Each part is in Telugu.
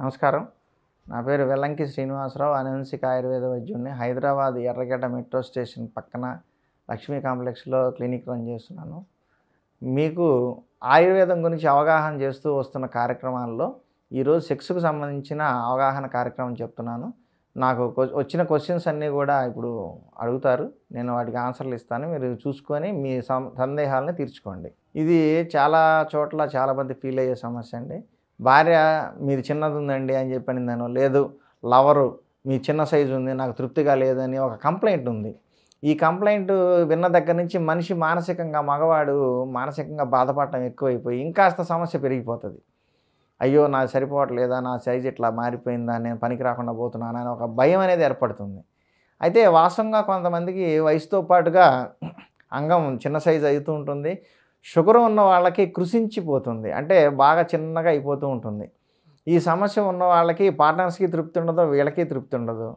నమస్కారం. నా పేరు వెల్లంకి శ్రీనివాసరావు అనవంశిక ఆయుర్వేద వైద్యుడిని హైదరాబాద్ ఎర్రగడ్డ మెట్రో స్టేషన్ పక్కన లక్ష్మీ కాంప్లెక్స్లో క్లినిక్ రన్ చేస్తున్నాను. మీకు ఆయుర్వేదం గురించి అవగాహన చేస్తూ వస్తున్న కార్యక్రమాల్లో ఈరోజు సెక్స్కు సంబంధించిన అవగాహన కార్యక్రమం చెప్తున్నాను. నాకు కొ- వచ్చిన క్వశ్చన్స్ అన్నీ కూడా ఇప్పుడు అడుగుతారు. నేను వాటికి ఆన్సర్లు ఇస్తాను. మీరు చూసుకొని మీ సం సందేహాలను తీర్చుకోండి. ఇది చాలా చోట్ల చాలామంది ఫీల్ అయ్యే సమస్య అండి. భార్య మీది చిన్నది ఉందండి అని చెప్పినాను లేదు లవరు మీ చిన్న సైజు ఉంది నాకు తృప్తిగా లేదని ఒక కంప్లైంట్ ఉంది. ఈ కంప్లైంట్ విన్న దగ్గర నుంచి మనిషి మానసికంగా మగవాడు మానసికంగా బాధపడటం ఎక్కువైపోయి ఇంకాస్త సమస్య పెరిగిపోతుంది. అయ్యో నా సరిపోవట్లేదా? నా సైజ్ ఇట్లా మారిపోయిందా? నేను పనికి రాకుండా పోతున్నాను? అని ఒక భయం అనేది ఏర్పడుతుంది. అయితే వాస్తవంగా కొంతమందికి వయసుతో పాటుగా అంగం చిన్న సైజు అవుతూ ఉంటుంది. షుగర్ ఉన్న వాళ్ళకి కృషించిపోతుంది అంటే బాగా చిన్నగా అయిపోతూ ఉంటుంది. ఈ సమస్య ఉన్న వాళ్ళకి పార్ట్నర్స్కి తృప్తి ఉండదు వీళ్ళకి తృప్తి ఉండదు.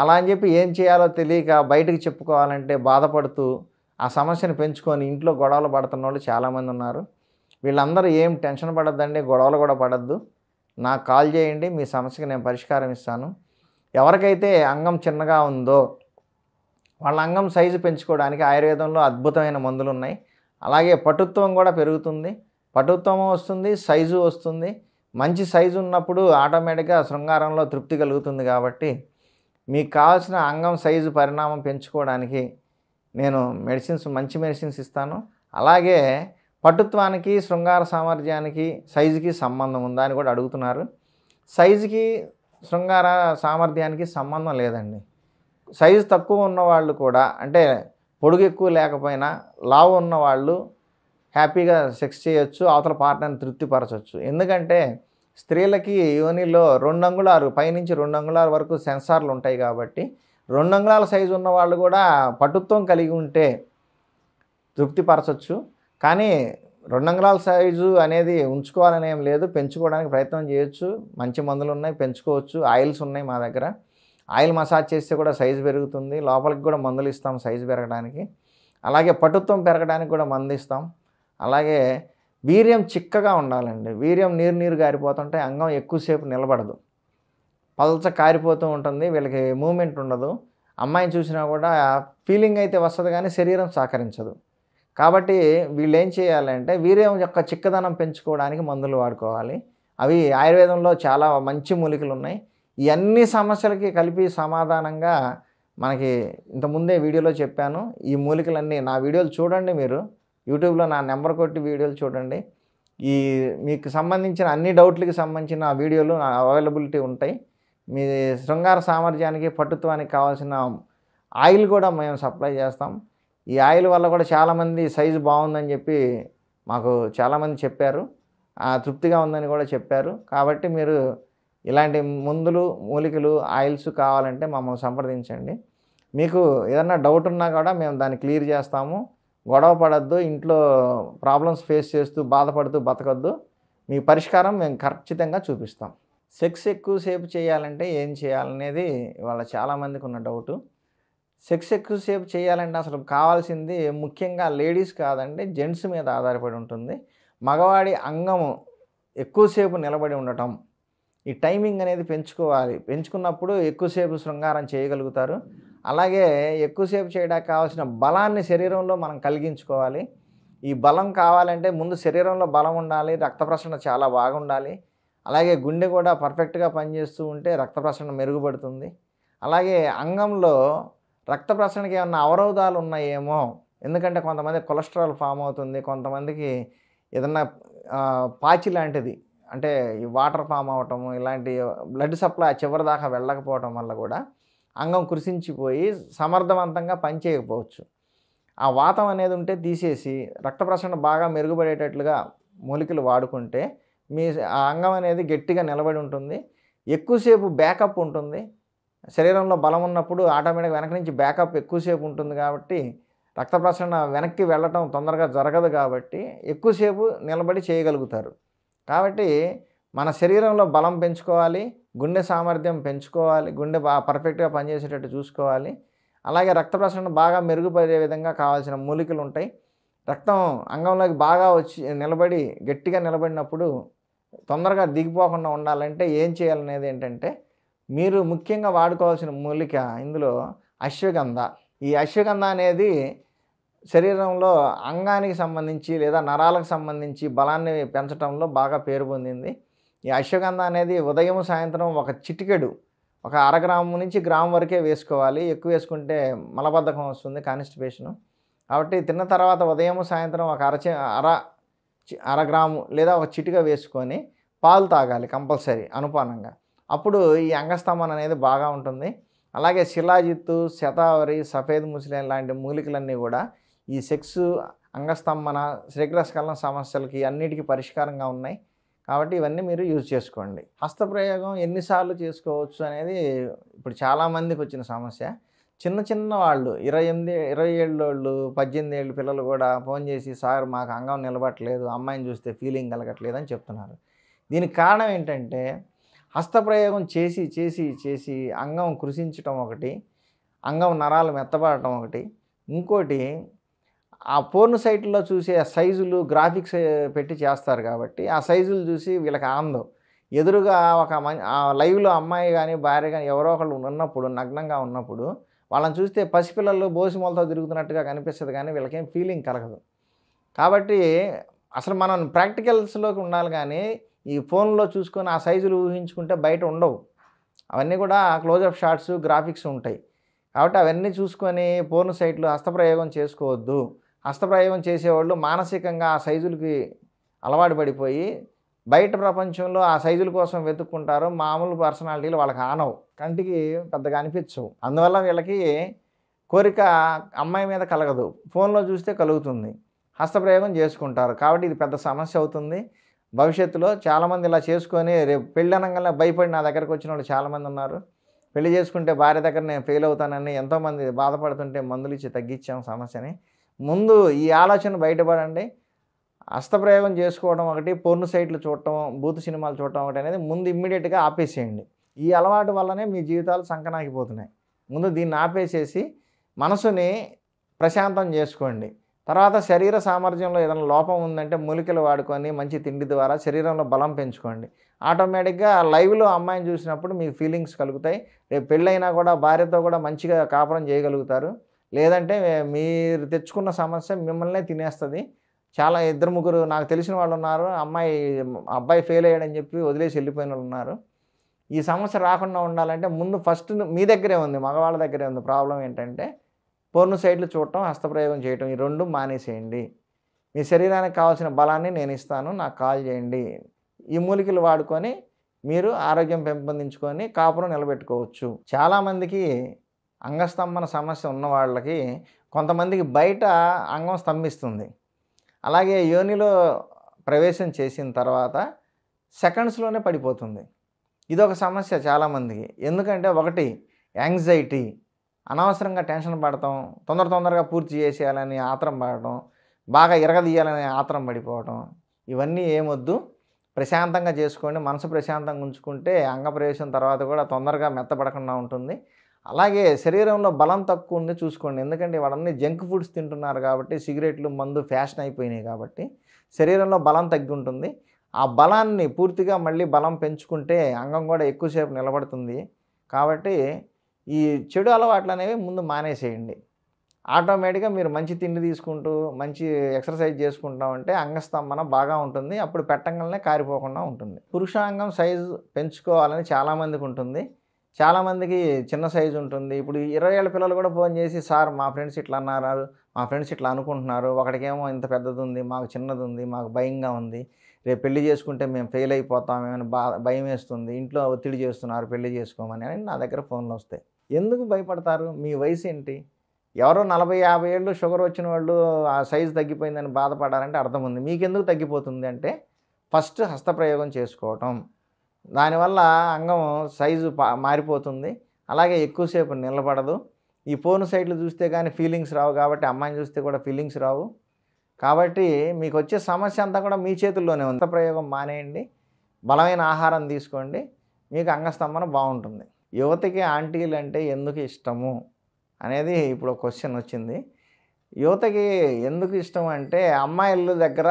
అలా అని చెప్పి ఏం చేయాలో తెలియక బయటకు చెప్పుకోవాలంటే బాధపడుతూ ఆ సమస్యను పెంచుకొని ఇంట్లో గొడవలు పడుతున్న వాళ్ళు చాలామంది ఉన్నారు. వీళ్ళందరూ ఏం టెన్షన్ పడద్దండి గొడవలు కూడా పడద్దు. నాకు కాల్ చేయండి మీ సమస్యకి నేను పరిష్కారం ఇస్తాను. ఎవరికైతే అంగం చిన్నగా ఉందో వాళ్ళ అంగం సైజు పెంచుకోవడానికి ఆయుర్వేదంలో అద్భుతమైన మందులు ఉన్నాయి అలాగే పటుత్వం కూడా పెరుగుతుంది. పటుత్వం వస్తుంది సైజు వస్తుంది. మంచి సైజు ఉన్నప్పుడు ఆటోమేటిక్గా శృంగారంలో తృప్తి కలుగుతుంది కాబట్టి మీకు కావాల్సిన అంగం సైజు పరిణామం పెంచుకోవడానికి నేను మెడిసిన్స్ మంచి మెడిసిన్స్ ఇస్తాను. అలాగే పటుత్వానికి శృంగార సామర్థ్యానికి సైజుకి సంబంధం ఉందా అని కూడా అడుగుతున్నారు. సైజుకి శృంగార సామర్థ్యానికి సంబంధం లేదండి. సైజు తక్కువ ఉన్నవాళ్ళు కూడా అంటే పొడుగు ఎక్కువ లేకపోయినా లావు ఉన్నవాళ్ళు హ్యాపీగా సెక్స్ చేయొచ్చు అవతల పార్ట్నర్ని తృప్తిపరచవచ్చు ఎందుకంటే స్త్రీలకి యోనిలో రెండు అంగుళాలు పైనుంచి రెండు అంగుళాల వరకు సెన్సార్లు ఉంటాయి కాబట్టి రెండు అంగుళాల సైజు ఉన్న వాళ్ళు కూడా పటుత్వం కలిగి ఉంటే తృప్తిపరచవచ్చు కానీ రెండు అంగుళాల సైజు అనేది ఉంచుకోవాలని ఏం లేదు. పెంచుకోవడానికి ప్రయత్నం చేయొచ్చు. మంచి మందులు ఉన్నాయి పెంచుకోవచ్చు. ఆయిల్స్ ఉన్నాయి మా దగ్గర. ఆయిల్ మసాజ్ చేస్తే కూడా సైజు పెరుగుతుంది. లోపలికి కూడా మందులు ఇస్తాం సైజు పెరగడానికి. అలాగే పటుత్వం పెరగడానికి కూడా మందు ఇస్తాం. అలాగే వీర్యం చిక్కగా ఉండాలండి. వీర్యం నీరు నీరు గారిపోతుంటే అంగం ఎక్కువసేపు నిలబడదు. పలచ కారిపోతూ ఉంటుంది. వీళ్ళకి మూమెంట్ ఉండదు. అమ్మాయిని చూసినా కూడా ఫీలింగ్ అయితే వస్తుంది కానీ శరీరం సహకరించదు. కాబట్టి వీళ్ళు ఏం చేయాలంటే వీర్యం యొక్క చిక్కదనం పెంచుకోవడానికి మందులు వాడుకోవాలి. అవి ఆయుర్వేదంలో చాలా మంచి మూలికలు ఉన్నాయి ఈ అన్ని సమస్యలకి కలిపి సమాధానంగా మనకి ఇంతకుముందే వీడియోలో చెప్పాను. ఈ మూలికలన్నీ నా వీడియోలు చూడండి మీరు. యూట్యూబ్లో నా నెంబర్ కొట్టి వీడియోలు చూడండి. ఈ మీకు సంబంధించిన అన్ని డౌట్లకి సంబంధించిన వీడియోలు నా అవైలబిలిటీ ఉంటాయి. మీ శృంగార సామర్థ్యానికి పట్టుత్వానికి కావాల్సిన ఆయిల్ కూడా మేము సప్లై చేస్తాం. ఈ ఆయిల్ వల్ల కూడా చాలామంది సైజు బాగుందని చెప్పి మాకు చాలామంది చెప్పారు. తృప్తిగా ఉందని కూడా చెప్పారు. కాబట్టి మీరు ఇలాంటి మందులు మూలికలు ఆయిల్స్ కావాలంటే మమ్మల్ని సంప్రదించండి. మీకు ఏదన్నా డౌట్ ఉన్నా కూడా మేము దాన్ని క్లియర్ చేస్తాము. గొడవ పడద్దు ఇంట్లో ప్రాబ్లమ్స్ ఫేస్ చేస్తూ బాధపడుతూ బతకద్దు. మీ పరిష్కారం మేము ఖచ్చితంగా చూపిస్తాం. సెక్స్ ఎక్కువసేపు చేయాలంటే ఏం చేయాలనేది ఇవాళ చాలామందికి ఉన్న డౌటు. సెక్స్ ఎక్కువసేపు చేయాలంటే అసలు కావాల్సింది ముఖ్యంగా లేడీస్ కాదండి జెంట్స్ మీద ఆధారపడి ఉంటుంది. మగవాడి అంగము ఎక్కువసేపు నిలబడి ఉండటం. ఈ టైమింగ్ అనేది పెంచుకోవాలి. పెంచుకున్నప్పుడు ఎక్కువసేపు శృంగారం చేయగలుగుతారు. అలాగే ఎక్కువసేపు చేయడానికి కావాల్సిన బలాన్ని శరీరంలో మనం కలిగించుకోవాలి. ఈ బలం కావాలంటే ముందు శరీరంలో బలం ఉండాలి రక్త ప్రసరణ చాలా బాగుండాలి. అలాగే గుండె కూడా పర్ఫెక్ట్గా పనిచేస్తూ ఉంటే రక్త ప్రసరణ మెరుగుపడుతుంది. అలాగే అంగంలో రక్త ప్రసరణకి ఏమన్నా అవరోధాలు ఉన్నాయేమో ఎందుకంటే కొంతమంది కొలెస్ట్రాల్ ఫామ్ అవుతుంది కొంతమందికి ఏదన్నా పాచి లాంటిది అంటే ఈ వాటర్ ఫామ్ అవటం ఇలాంటి బ్లడ్ సప్లై చివరి దాకా వెళ్ళకపోవటం వల్ల కూడా అంగం కృషించిపోయి సమర్థవంతంగా పనిచేయకపోవచ్చు ఆ వాతం అనేది ఉంటే తీసేసి రక్త ప్రసరణ బాగా మెరుగుపడేటట్లుగా మూలికలు వాడుకుంటే మీ ఆ అంగం అనేది గట్టిగా నిలబడి ఉంటుంది. ఎక్కువసేపు బ్యాకప్ ఉంటుంది. శరీరంలో బలం ఉన్నప్పుడు ఆటోమేటిక్ వెనక నుంచి బ్యాకప్ ఎక్కువసేపు ఉంటుంది కాబట్టి రక్త ప్రసరణ వెనక్కి వెళ్ళటం తొందరగా జరగదు కాబట్టి ఎక్కువసేపు నిలబడి చేయగలుగుతారు. కాబట్టి మన శరీరంలో బలం పెంచుకోవాలి గుండె సామర్థ్యం పెంచుకోవాలి గుండె బాగా పర్ఫెక్ట్గా పనిచేసేటట్టు చూసుకోవాలి. అలాగే రక్త ప్రసరణ బాగా మెరుగుపడే విధంగా కావాల్సిన మూలికలు ఉంటాయి. రక్తం అంగంలోకి బాగా వచ్చి నిలబడి గట్టిగా నిలబడినప్పుడు తొందరగా దిగిపోకుండా ఉండాలంటే ఏం చేయాలనేది ఏంటంటే మీరు ముఖ్యంగా వాడుకోవాల్సిన మూలిక ఇందులో అశ్వగంధ. ఈ అశ్వగంధ అనేది శరీరంలో అంగానికి సంబంధించి లేదా నరాలకు సంబంధించి బలాన్ని పెంచడంలో బాగా పేరు పొందింది. ఈ అశ్వగంధ అనేది ఉదయం సాయంత్రం ఒక చిటికెడు ఒక అరగ్రాము నుంచి గ్రాము వరకే వేసుకోవాలి. ఎక్కువ వేసుకుంటే మలబద్ధకం వస్తుంది కాన్స్టిపేషను. కాబట్టి తిన్న తర్వాత ఉదయం సాయంత్రం ఒక అరచ అర చి- అర గ్రాము లేదా ఒక చిటిక వేసుకొని పాలు తాగాలి కంపల్సరీ అనుపానంగా. అప్పుడు ఈ అంగస్తంభన అనేది బాగా ఉంటుంది. అలాగే శిలాజిత్తు శతావరి సఫేద్ ముస్లిం లాంటి మూలికలన్నీ కూడా ఈ సెక్స్ అంగస్తంభన శీఘ్రస్ఖలన సమస్యలకి అన్నిటికీ పరిష్కారంగా ఉన్నాయి. కాబట్టి ఇవన్నీ మీరు యూజ్ చేసుకోండి. హస్తప్రయోగం ఎన్నిసార్లు చేసుకోవచ్చు అనేది ఇప్పుడు చాలామందికి వచ్చిన సమస్య. చిన్న చిన్న వాళ్ళు ఇరవై ఎనిమిది ఇరవై ఏళ్ళోళ్ళు పద్దెనిమిది ఏళ్ళు పిల్లలు కూడా ఫోన్ చేసి సార్ మాకు అంగం నిలబట్టలేదు అమ్మాయిని చూస్తే ఫీలింగ్ కలగట్లేదు అని చెప్తున్నారు. దీనికి కారణం ఏంటంటే హస్తప్రయోగం చేసి చేసి చేసి అంగం కృషించటం ఒకటి అంగం నరాలు మెత్తబడటం ఒకటి. ఇంకోటి ఆ పోర్న్ సైట్లో చూసే సైజులు గ్రాఫిక్స్ పెట్టి చేస్తారు కాబట్టి ఆ సైజులు చూసి వీళ్ళకి ఆనందం. ఎదురుగా ఒక మం ఆ లైవ్లో అమ్మాయి కానీ భార్య కానీ ఎవరో ఒకళ్ళు ఉన్నప్పుడు నగ్నంగా ఉన్నప్పుడు వాళ్ళని చూస్తే పసిపిల్లలు బోసిమలతో తిరుగుతున్నట్టుగా కనిపిస్తుంది కానీ వీళ్ళకేం ఫీలింగ్ కలగదు. కాబట్టి అసలు మనం ప్రాక్టికల్స్లోకి ఉండాలి కానీ ఈ ఫోన్లో చూసుకొని ఆ సైజులు ఊహించుకుంటే బయట ఉండవు. అవన్నీ కూడా క్లోజప్ షాట్స్ గ్రాఫిక్స్ ఉంటాయి. కాబట్టి అవన్నీ చూసుకొని పోర్న్ సైట్లు హస్తప్రయోగం చేసుకోవద్దు. హస్తప్రయోగం చేసేవాళ్ళు మానసికంగా ఆ సైజులకి అలవాటు పడిపోయి బయట ప్రపంచంలో ఆ సైజుల కోసం వెతుక్కుంటారు మామూలు పర్సనాలిటీలు వాళ్ళకి ఆనవు. కంటికి పెద్దగా అనిపించవు. అందువల్ల వీళ్ళకి కోరిక అమ్మాయి మీద కలగదు. ఫోన్లో చూస్తే కలుగుతుంది. హస్తప్రయోగం చేసుకుంటారు. కాబట్టి ఇది పెద్ద సమస్య అవుతుంది. భవిష్యత్తులో చాలామంది ఇలా చేసుకొని రేపు పెళ్ళి అనగానే భయపడి నా దగ్గరకు వచ్చిన వాళ్ళు చాలామంది ఉన్నారు. పెళ్ళి చేసుకుంటే భార్య దగ్గర నేను ఫెయిల్ అవుతానని ఎంతోమంది బాధపడుతుంటే మందులు ఇచ్చి తగ్గించాం సమస్యని. ముందు ఈ ఆలోచన బయటపడండి. హస్తప్రయోగం చేసుకోవడం ఒకటి పోర్ను సైట్లు చూడటం బూత్ సినిమాలు చూడటం ఒకటి అనేది ముందు ఇమ్మీడియట్గా ఆపేసేయండి. ఈ అలవాటు వల్లనే మీ జీవితాలు సంకనాగిపోతున్నాయి ముందు దీన్ని ఆపేసేసి మనసుని ప్రశాంతం చేసుకోండి. తర్వాత శరీర సామర్థ్యంలో ఏదైనా లోపం ఉందంటే మూలికలు వాడుకొని మంచి తిండి ద్వారా శరీరంలో బలం పెంచుకోండి. ఆటోమేటిక్గా లైవ్లో అమ్మాయిని చూసినప్పుడు మీకు ఫీలింగ్స్ కలుగుతాయి. రేపు పెళ్ళైనా కూడా భార్యతో కూడా మంచిగా కాపురం చేయగలుగుతారు. లేదంటే మీరు తెచ్చుకున్న సమస్య మిమ్మల్నే తినేస్తుంది. చాలా ఇద్దరు ముగ్గురు నాకు తెలిసిన వాళ్ళు ఉన్నారు. అమ్మాయి అబ్బాయి ఫెయిల్ అయ్యాడని చెప్పి వదిలేసి వెళ్ళిపోయిన వాళ్ళు ఉన్నారు. ఈ సమస్య రాకుండా ఉండాలంటే ముందు ఫస్ట్ మీ దగ్గరే ఉంది మగవాళ్ళ దగ్గరే ఉంది ప్రాబ్లం ఏంటంటే పొర్ను సైడ్లు చూడటం హస్తప్రయోగం చేయటం ఈ రెండు మానేసేయండి. మీ శరీరానికి కావాల్సిన బలాన్ని నేను ఇస్తాను నాకు కాల్ చేయండి. ఈ మూలికలు వాడుకొని మీరు ఆరోగ్యం పెంపొందించుకొని కాపురం నిలబెట్టుకోవచ్చు. చాలామందికి అంగస్తంభన సమస్య ఉన్న వాళ్ళకి కొంతమందికి బయట అంగం స్తంభిస్తుంది. అలాగే యోనిలో ప్రవేశం చేసిన తర్వాత సెకండ్స్లోనే పడిపోతుంది. ఇదొక సమస్య చాలామందికి. ఎందుకంటే ఒకటి యాంగ్జైటీ. అనవసరంగా టెన్షన్ పడటం తొందర తొందరగా పూర్తి చేసేయాలని ఆత్రం పడటం బాగా ఇరగదీయాలని ఆత్రం పడిపోవటం ఇవన్నీ ఏమొద్దు. ప్రశాంతంగా చేసుకోండి మనసు ప్రశాంతంగా ఉంచుకుంటే అంగప్రవేశం తర్వాత కూడా తొందరగా మెత్తపడకుండా ఉంటుంది. అలాగే శరీరంలో బలం తక్కువ ఉంది చూసుకోండి. ఎందుకంటే వాళ్ళన్నీ జంక్ ఫుడ్స్ తింటున్నారు కాబట్టి సిగరెట్లు మందు ఫ్యాషన్ అయిపోయినాయి కాబట్టి శరీరంలో బలం తగ్గి ఉంటుంది. ఆ బలాన్ని పూర్తిగా మళ్ళీ బలం పెంచుకుంటే అంగం కూడా ఎక్కువసేపు నిలబడుతుంది. కాబట్టి ఈ చెడు అలవాట్లు అనేవి ముందు మానేసేయండి. ఆటోమేటిక్గా మీరు మంచి తిండి తీసుకుంటూ మంచి ఎక్సర్సైజ్ చేసుకుంటామంటే అంగస్తంభన బాగా ఉంటుంది. అప్పుడు పెట్టంగానే కారిపోకుండా ఉంటుంది. పురుషాంగం సైజు పెంచుకోవాలని చాలామందికి ఉంటుంది. చాలామందికి చిన్న సైజు ఉంటుంది. ఇప్పుడు ఇరవై ఏళ్ళ పిల్లలు కూడా ఫోన్ చేసి సార్ మా ఫ్రెండ్స్ ఇట్లా అన్నారు మా ఫ్రెండ్స్ ఇట్లా అనుకుంటున్నారు ఒకటికేమో ఇంత పెద్దది ఉంది మాకు చిన్నది ఉంది మాకు భయంగా ఉంది. రేపు పెళ్ళి చేసుకుంటే మేము ఫెయిల్ అయిపోతామేమని బా భయం వేస్తుంది ఇంట్లో ఒత్తిడి చేస్తున్నారు పెళ్ళి చేసుకోమని అని నా దగ్గర ఫోన్లు వస్తాయి. ఎందుకు భయపడతారు? మీ వయసు ఏంటి? ఎవరో నలభై యాభై ఏళ్ళు షుగర్ వచ్చిన వాళ్ళు ఆ సైజు తగ్గిపోయిందని బాధపడారంటే అర్థం ఉంది. మీకు ఎందుకు తగ్గిపోతుంది అంటే ఫస్ట్ హస్తప్రయోగం చేసుకోవటం. దానివల్ల అంగం సైజు పా మారిపోతుంది. అలాగే ఎక్కువసేపు నిలబడదు. ఈ ఫోన్ సైట్లు చూస్తే కానీ ఫీలింగ్స్ రావు కాబట్టి అమ్మాయిని చూస్తే కూడా ఫీలింగ్స్ రావు. కాబట్టి మీకు వచ్చే సమస్య అంతా కూడా మీ చేతుల్లోనే ఉంది. ప్రయోగం మానేయండి. బలమైన ఆహారం తీసుకోండి. మీకు అంగస్తంభన బాగుంటుంది. యువతకి ఆంటీలు అంటే ఎందుకు ఇష్టము అనేది ఇప్పుడు క్వశ్చన్ వచ్చింది. యువతకి ఎందుకు ఇష్టం అంటే అమ్మాయిల దగ్గర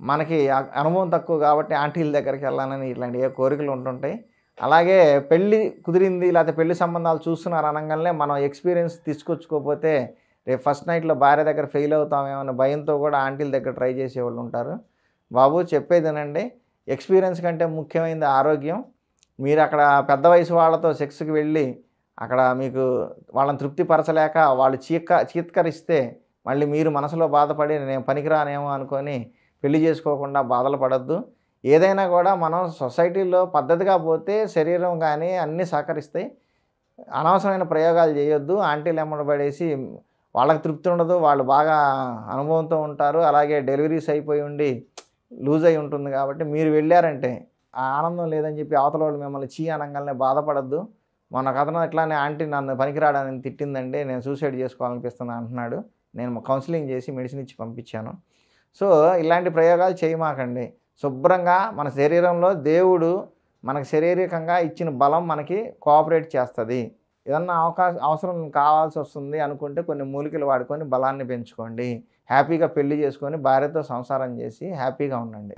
మనకి అనుభవం తక్కువ కాబట్టి ఆంటీల దగ్గరికి వెళ్ళాలని ఇట్లాంటి ఏ కోరికలు ఉంటుంటాయి. అలాగే పెళ్ళి కుదిరింది లేకపోతే పెళ్ళి సంబంధాలు చూస్తున్నారు అనగానే మనం ఎక్స్పీరియన్స్ తీసుకొచ్చుకోకపోతే రేపు ఫస్ట్ నైట్లో భార్య దగ్గర ఫెయిల్ అవుతామేమన్న భయంతో కూడా ఆంటీల దగ్గర ట్రై చేసేవాళ్ళు ఉంటారు. బాబు చెప్పేదేనండి ఎక్స్పీరియన్స్ కంటే ముఖ్యమైనది ఆరోగ్యం. మీరు అక్కడ పెద్ద వయసు వాళ్ళతో సెక్స్కి వెళ్ళి అక్కడ మీకు వాళ్ళని తృప్తిపరచలేక వాళ్ళు చీక చీత్కరిస్తే మళ్ళీ మీరు మనసులో బాధపడి నేను పనికిరానేమో అనుకొని పెళ్ళి చేసుకోకుండా బాధలు పడద్దు. ఏదైనా కూడా మనం సొసైటీలో పద్ధతిగా పోతే శరీరం కానీ అన్నీ సహకరిస్తాయి. అనవసరమైన ప్రయోగాలు చేయొద్దు. ఆంటీలు ఎమ్మడబడేసి వాళ్ళకి తృప్తి ఉండదు. వాళ్ళు బాగా అనుభవంతో ఉంటారు. అలాగే డెలివరీస్ అయిపోయి ఉండి లూజ్ అయి ఉంటుంది కాబట్టి మీరు వెళ్ళారంటే ఆ ఆనందం లేదని చెప్పి అవతల వాళ్ళు మిమ్మల్ని చీ అనగానే బాధపడద్దు. మొన్న కథనం ఇట్లానే ఆంటీ నన్ను పనికిరాడని తిట్టిందండి. నేను సూసైడ్ చేసుకోవాలనిపిస్తుంది అంటున్నాడు. నేను కౌన్సిలింగ్ చేసి మెడిసిన్ ఇచ్చి పంపించాను. సో ఇలాంటి ప్రయోగాలు చేయమాకండి. శుభ్రంగా మన శరీరంలో దేవుడు మనకు శారీరకంగా ఇచ్చిన బలం మనకి కోఆపరేట్ చేస్తుంది. ఏదన్నా అవకాశం అవసరం కావాల్సి వస్తుంది అనుకుంటే కొన్ని మూలికలు వాడుకొని బలాన్ని పెంచుకోండి. హ్యాపీగా పెళ్ళి చేసుకొని భార్యతో సంసారం చేసి హ్యాపీగా ఉండండి.